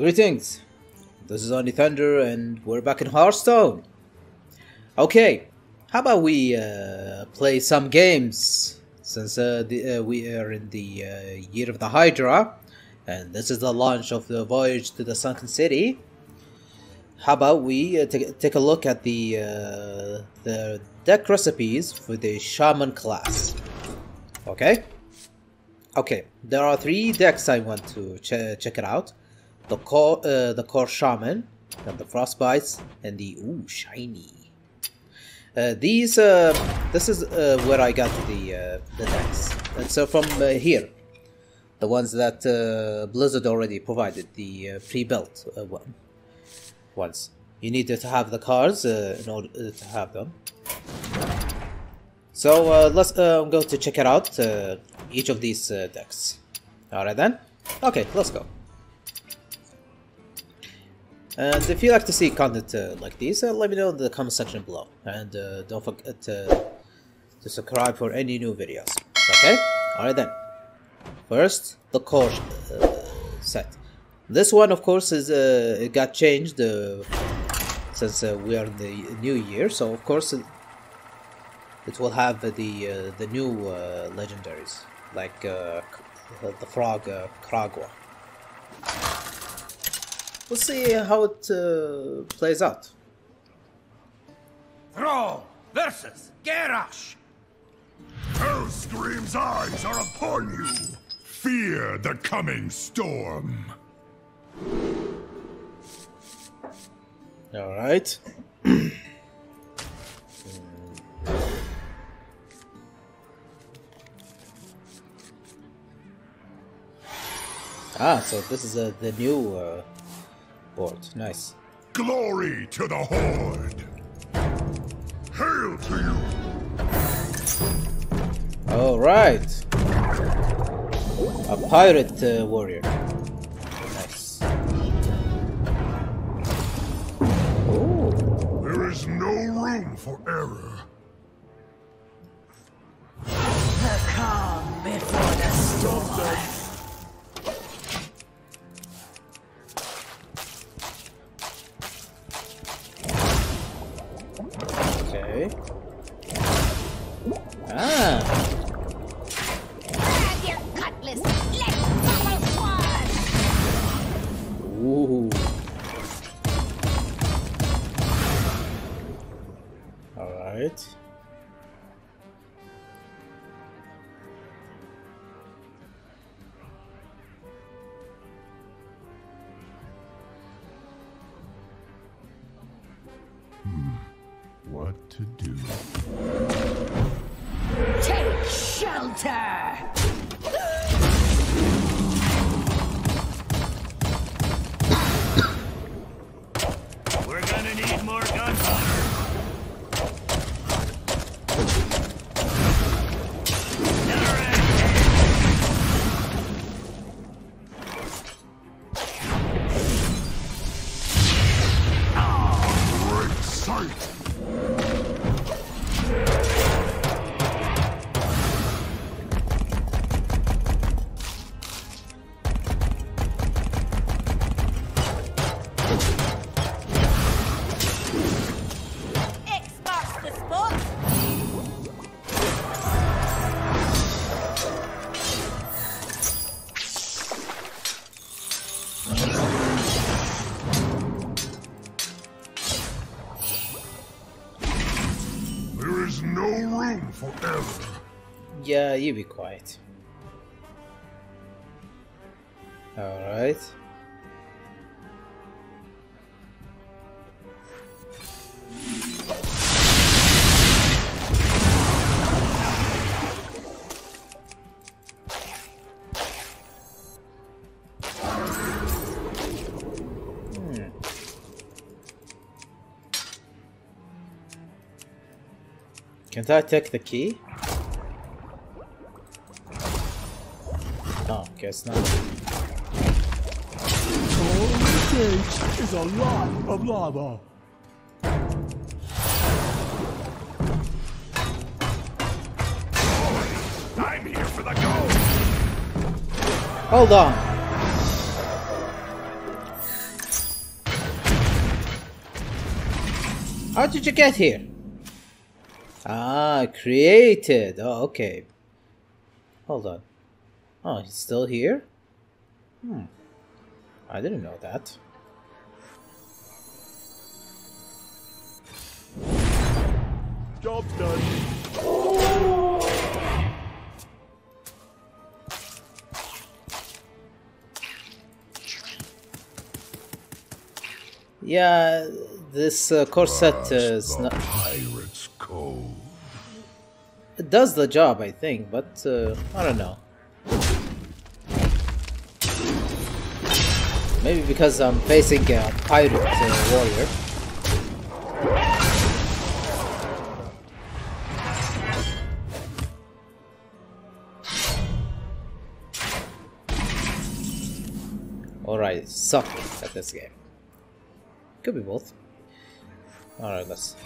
Greetings. This is Onithunder, and we're back in Hearthstone. Okay, how about we uh, play some games since uh, the, uh, we are in the uh, year of the Hydra, and this is the launch of the voyage to the Sunken City. How about we uh, take a look at the uh, the deck recipes for the Shaman class? Okay. Okay, there are three decks I want to ch- check it out: the core, uh, the core shaman, and the frostbites, and the ooh shiny. Uh, these, uh, this is uh, where I got the uh, the decks, and so from uh, here, the ones that Blizzard already provided, the pre-built one ones. You need to have the cards in order to have them. So let's go to check it out. Each of these decks. Alright then. Okay, let's go. And if you like to see content uh, like these, uh, let me know in the comment section below. And uh, don't forget to, to subscribe for any new videos. Okay? Alright then. First, the core uh, set. This one, of course, is uh, it got changed uh, since we are in the new year. So, of course, it, it will have the the new legendaries like the frog uh, Krag'wa. We'll see how it uh, plays out. Thrall versus Garrosh. Hellscream's eyes are upon you! Fear the coming storm! All right. ah, so this is uh, the new uh, board. Nice. Glory to the Horde! Hail to you! All right. A pirate uh, warrior. Nice. Ooh. There is no room for error. Quiet. All right. Hmm. Can't I take the key? guess not. All is a lot of lava. I'm here for the gold. Hold on. How did you get here? Ah, created. Oh, okay. Hold on. Oh, he's still here? Hmm. I didn't know that. Job's done. Yeah, this uh, core set uh, is not. pirate's code. It does the job, I think, but uh, I don't know. Maybe because I'm facing a pirate uh, warrior. Alright, suck at this game. Could be both. Alright, let's.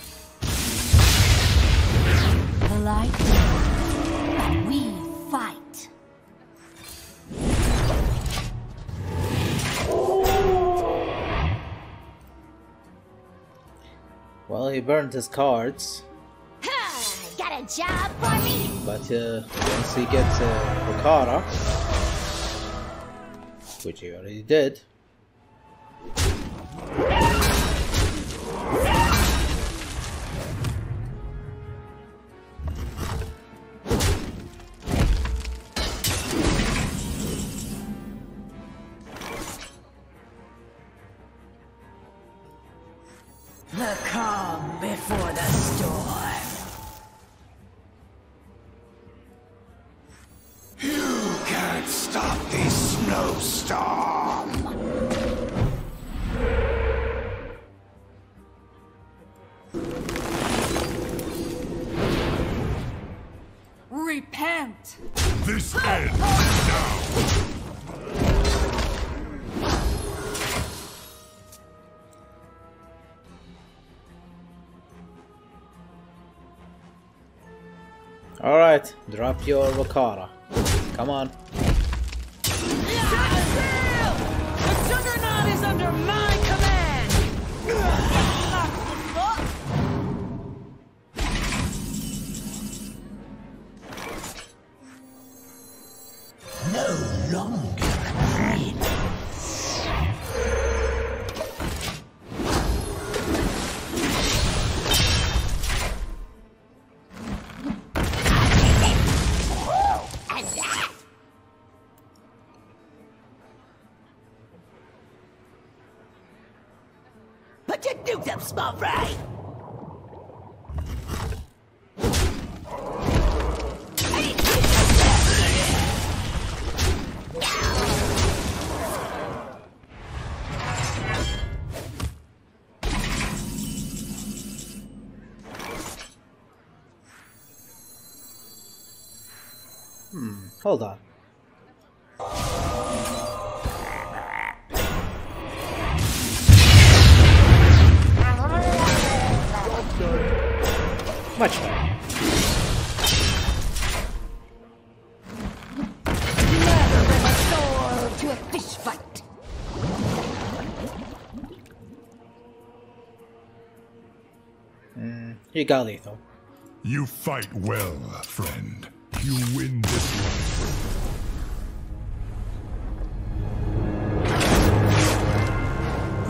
The light we Well, he burned his cards, Ha! Got a job for me? but uh, once he gets uh, Rokara, which he already did, Drop your Rokara. Come on. Up! Hmm, hold on. Fish fight. You got lethal. You fight well, friend. You win this one.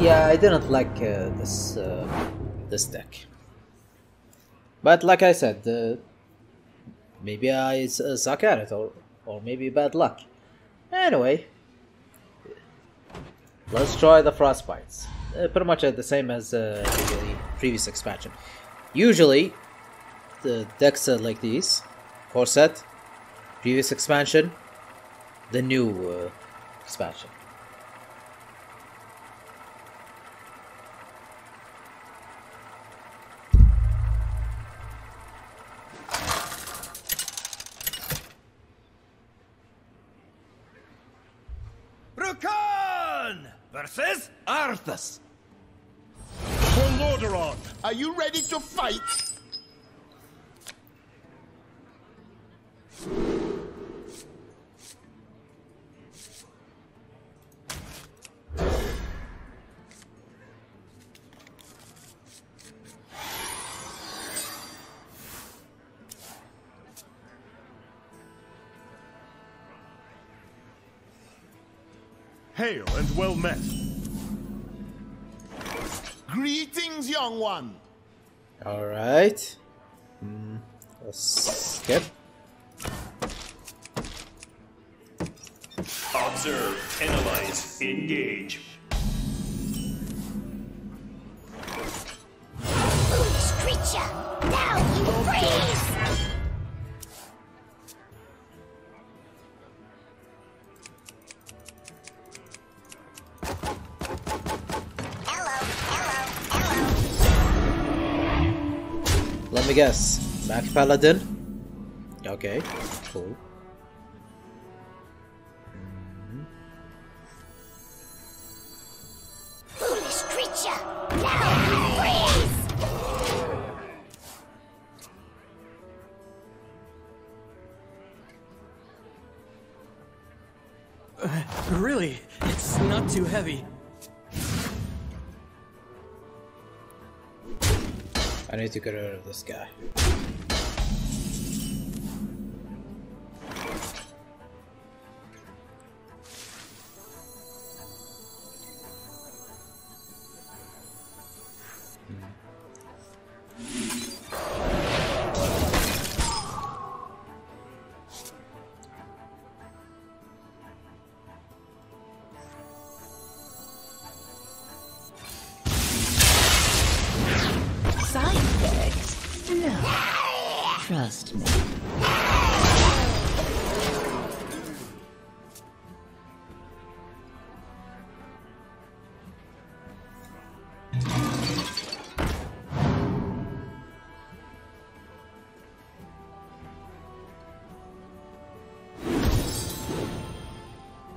Yeah, I didn't like uh, this uh, this deck. But like I said, uh, maybe I uh, suck at it, or or maybe bad luck. Anyway, let's try the frostbites. Uh, pretty much uh, the same as uh, the previous expansion. Usually, the decks are like these: core set, previous expansion, the new uh, expansion. Arthas. For Lordaeron, are you ready to fight? Hail and well met. Greetings, young one. All right. Hmm, let's skip. Observe, analyze, engage. Hello. Guess. Mac Paladin? Okay, cool. Foolish creature! Now freeze! Uh, really, it's not too heavy. I need to get rid of this guy.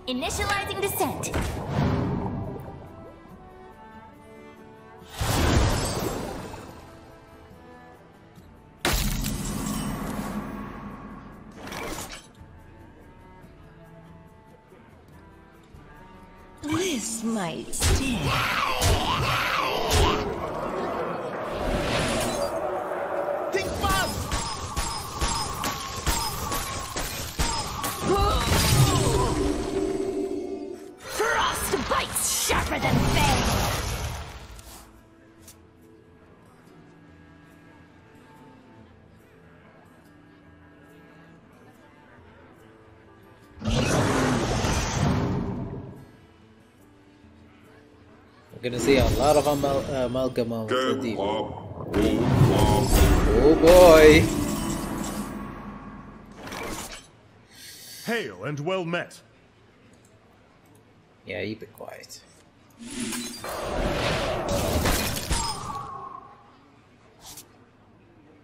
Initializing descent. Gonna see a lot of amal uh, amalgama with the Game demon. up. Boom, up. Oh boy! Hail and well met. Yeah, you be quiet.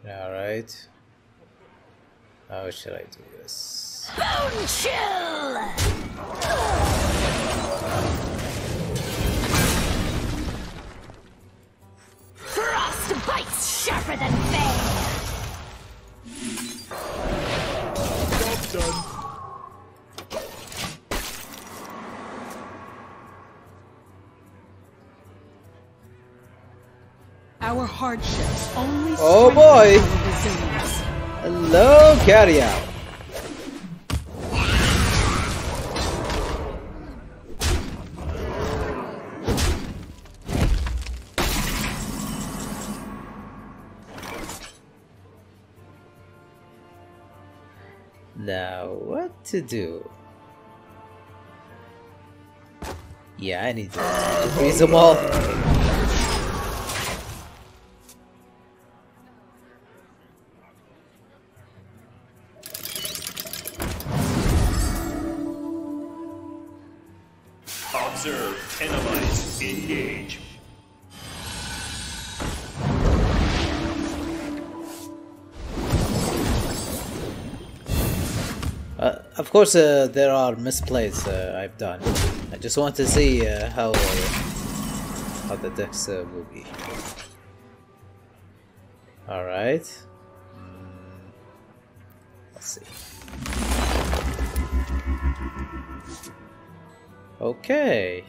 Alright. How should I do this? Bone chill! Bites than fang. Job done. Our hardships only Oh, boy. Hello, carry out. To do? Yeah, I need to freeze them all. Observe, analyze, engage. Of course, uh, there are misplays uh, I've done. I just want to see uh, how uh, how the decks uh, will be. All right. Mm, let's see. Okay.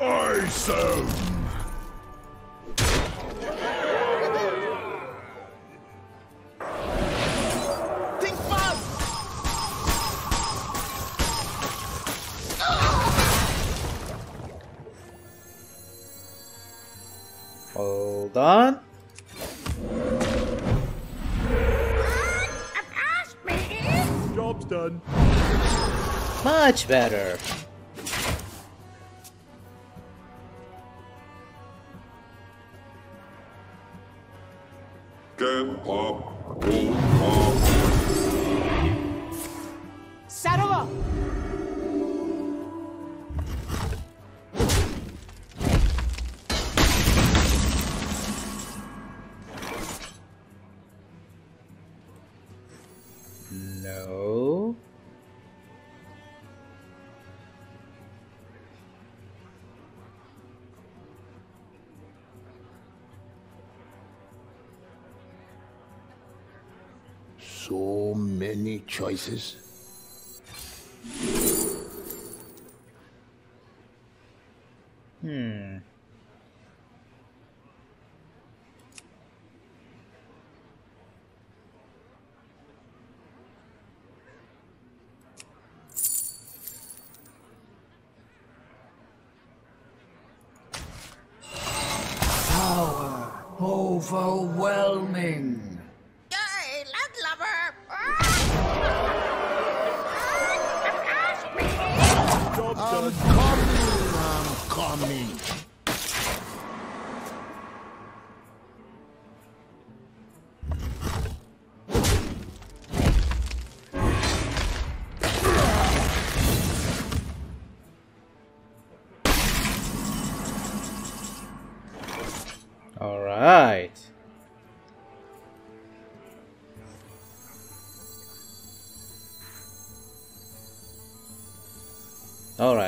Awesome. Hold on. Job's done. Much better. Can pop, many choices. Hmm. Overwhelming. Job's I'm coming,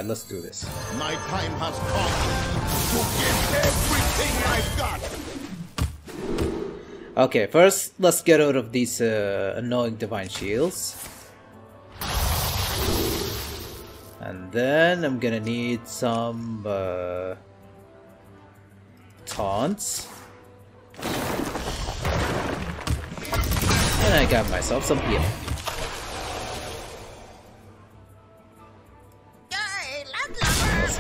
Let's do this. My time has come to get everything I've got. Okay, first let's get out of these uh, annoying divine shields. And then I'm gonna need some uh, taunts. And I got myself some healing.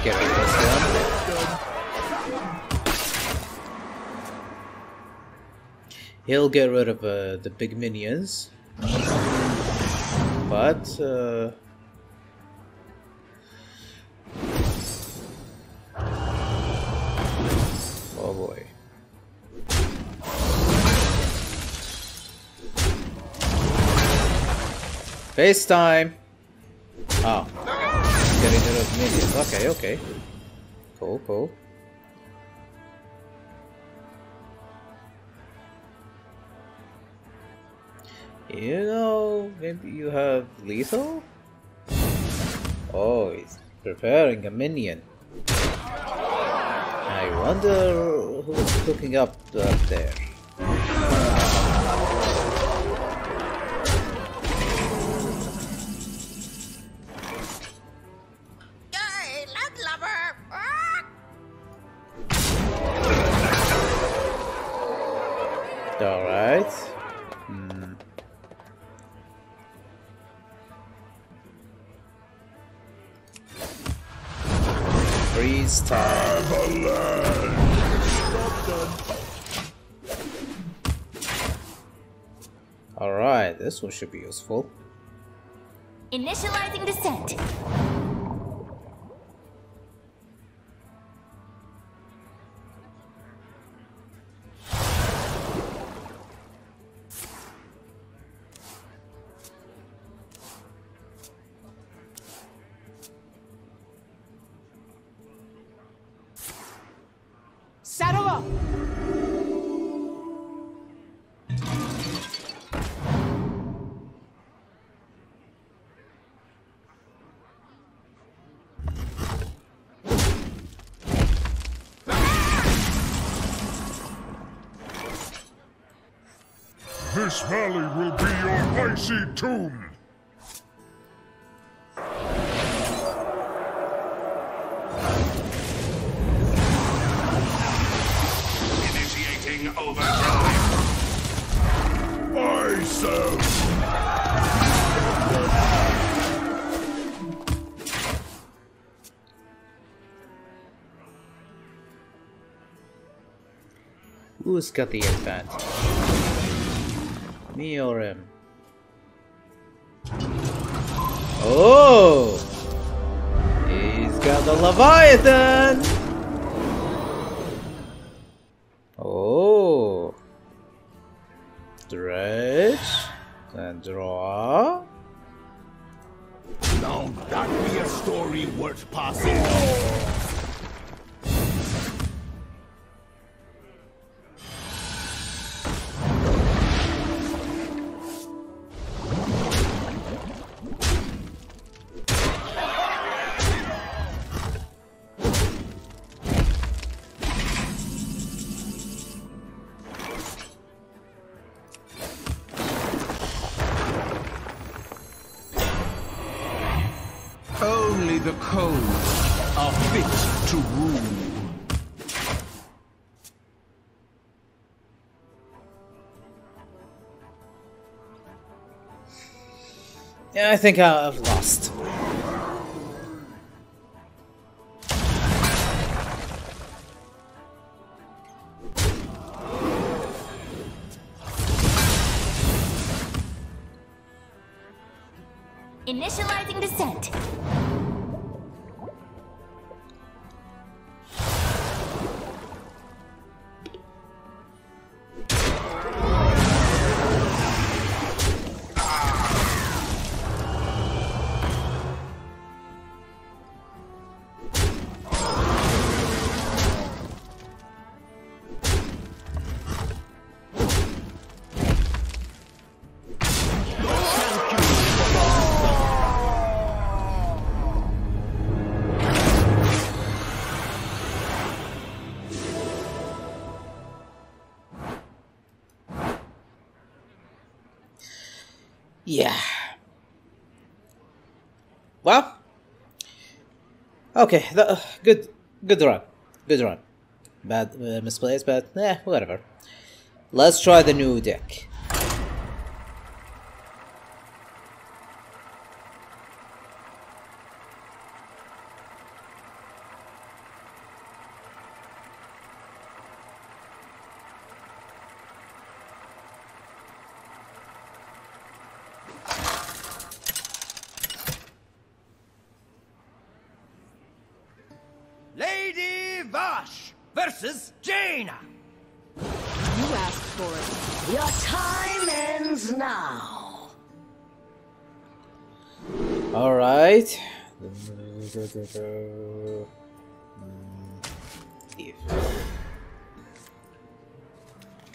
Get rid of this one. He'll get rid of uh, the big minions. But, uh... Oh boy. FaceTime! Oh. Getting minions. Okay, okay. Cool, cool. You know, maybe you have lethal? Oh, he's preparing a minion. I wonder who's cooking up up there. Alright. Hmm. Freeze time. Alright, this one should be useful. Initializing descent. Tomb. Initiating overdrive. Myself. Who's got the advantage? Me or him? Oh! He's got the Leviathan! The cold are fit to rule. Yeah, I think I've lost. Okay, the, uh, good, good run, good run. Bad uh, misplays, but eh, whatever. Let's try the new deck.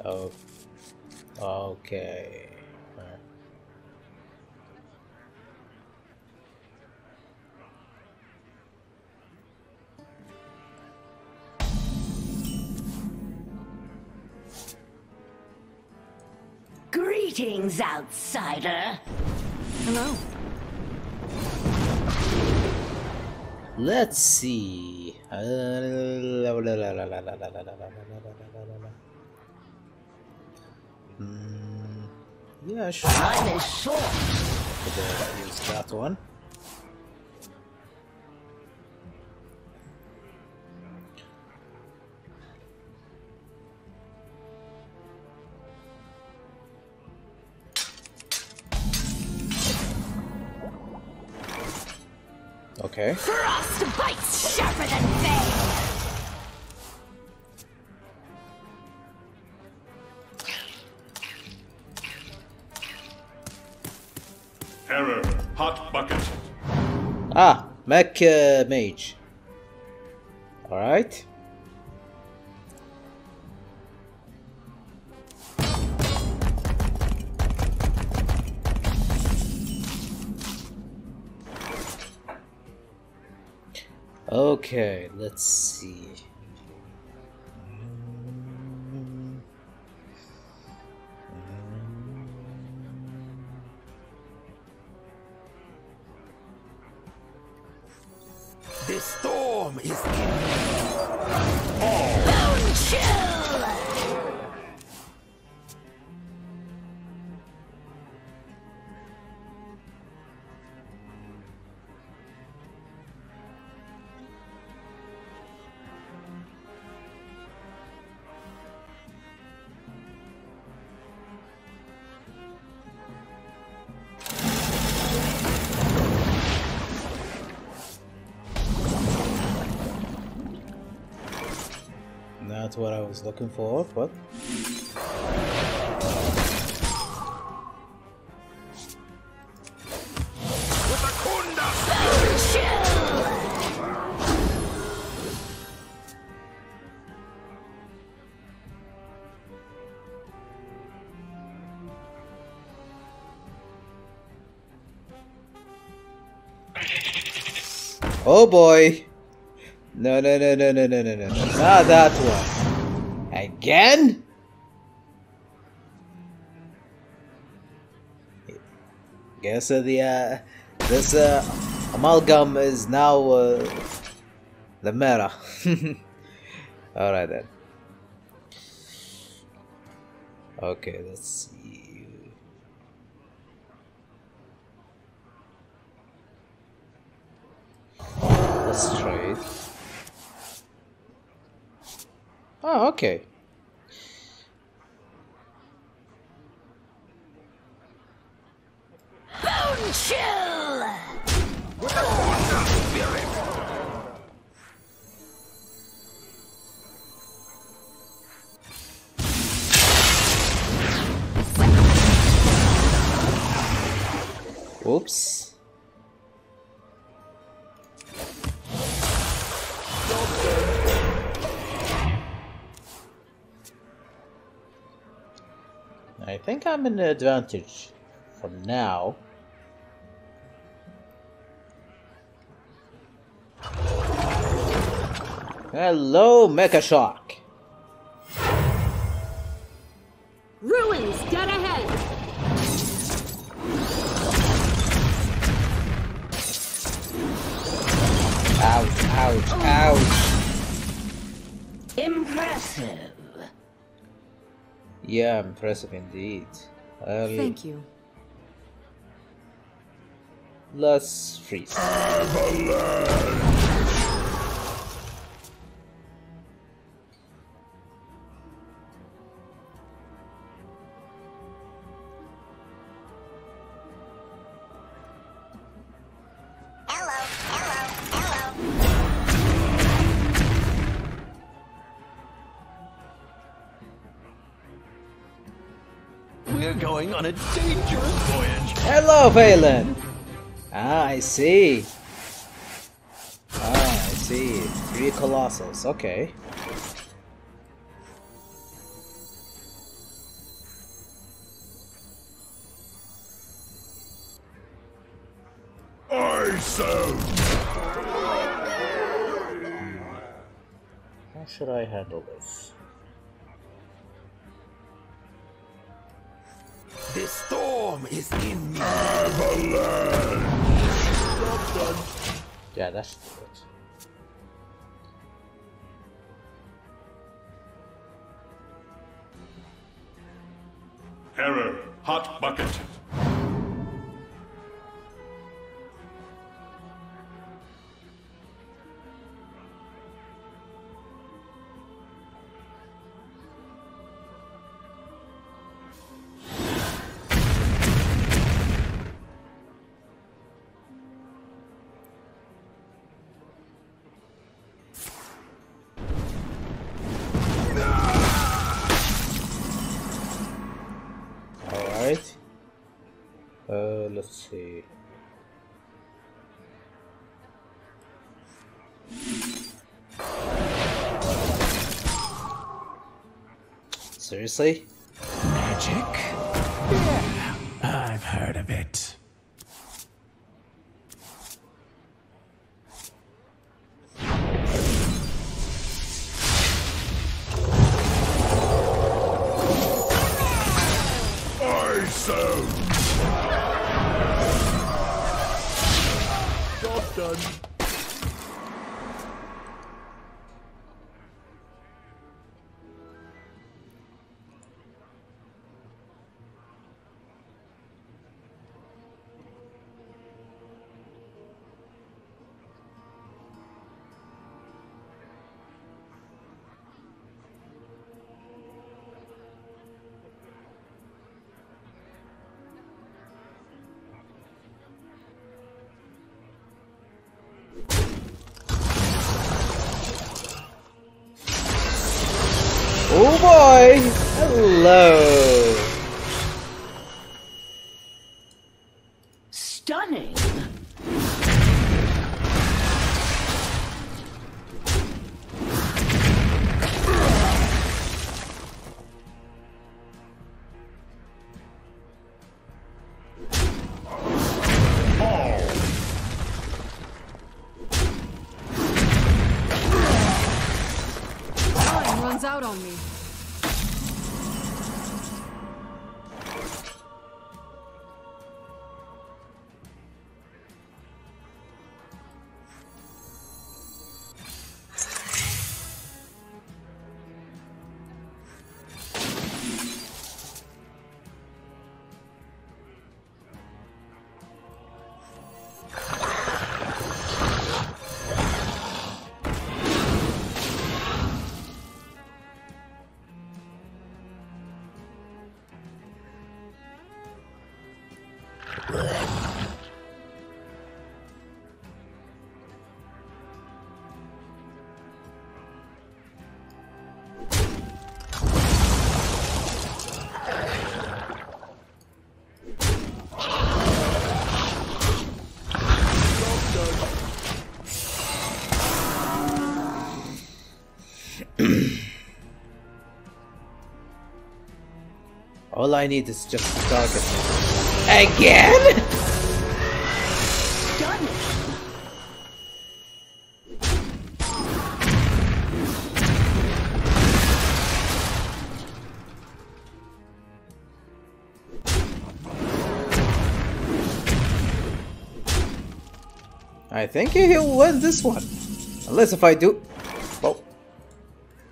Oh. Okay. Greetings, outsider. Hello. Let's see. Hmm. Yeah, sure. Time is short. Could uh, use that one. Okay. Frost bites Error. Hot bucket. Ah, Mech uh, Mage. Alright. Okay, let's see. That's what I was looking for, but... Oh boy! No, no, no, no, no, no, no, no. Not that one. Again? Guess uh, the uh, this uh, amalgam is now uh, the meta. All right then. Okay, let's see. Let's trade. Oh, okay. Chill! Whoops. I think I'm in the advantage for now. Hello, Mecha Shock. Ruins dead ahead! Ouch, ouch, ouch. Impressive. Yeah, impressive indeed. I'll- Thank you. Let's freeze. Hello, on a dangerous voyage. Hello, Valen. Ah, I see. Ah, I see. Three Colossus. Okay. I so How should I handle this? Is in me. Yeah, that's good. error. Hot bucket. Seriously? Magic? Yeah, I've heard of it. I so Job done. Hello! Stunning. Time runs out on me. All I need is just a target. Again? Stunning. I think he'll win this one. Unless if I do... Oh,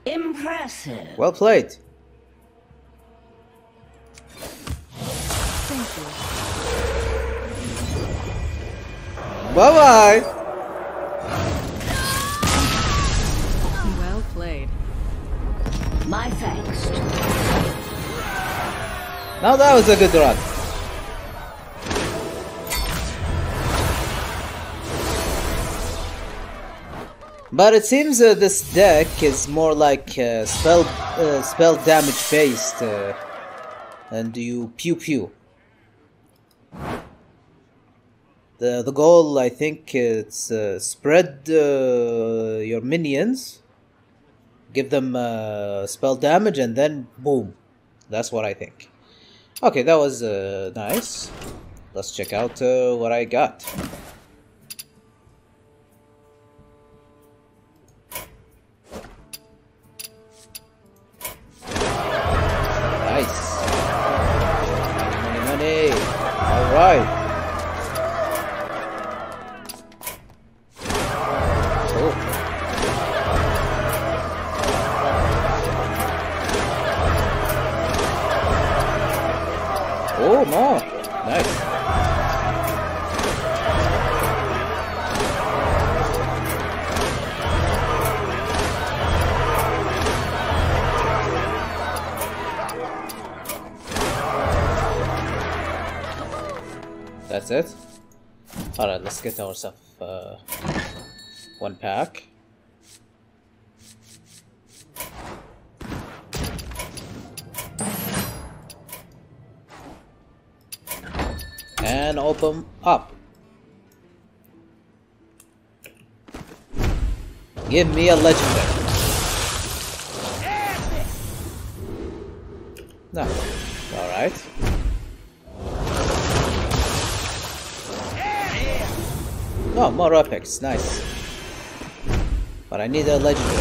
Impressive. well played. Bye-bye! Well played. My thanks. Now that was a good run. But it seems uh, this deck is more like uh, spell uh, spell damage based, uh, and you pew pew. The the goal I think it's uh, spread uh, your minions, give them uh, spell damage, and then boom. That's what I think. Okay, that was uh, nice. Let's check out uh, what I got. Let's get ourselves uh, one pack. And open up. Give me a legendary. Oh, more epics. Nice. But I need a legendary.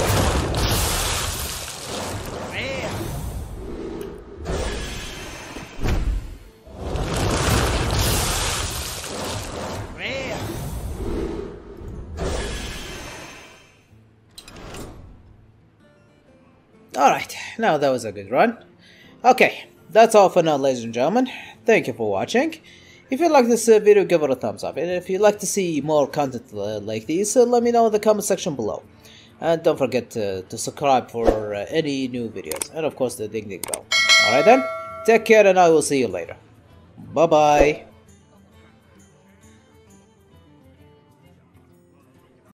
Alright, now that was a good run. Okay, that's all for now, ladies and gentlemen. Thank you for watching. If you like this uh, video, give it a thumbs up. And if you'd like to see more content uh, like these, uh, let me know in the comment section below. And don't forget to, to subscribe for uh, any new videos. And of course, the ding ding bell. Alright then, take care and I will see you later. Bye bye.